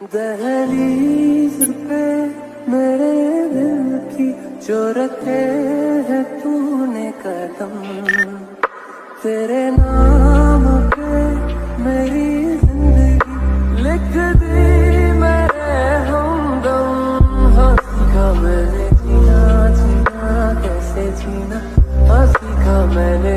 दहलीज पे मेरे दिल की जो रखे है तूने कदम। तेरे नाम पे मेरी ज़िंदगी लिख दी मेरे हमदम। हसी का मैंने जीना जीना कैसे जीना? हसी का मैंने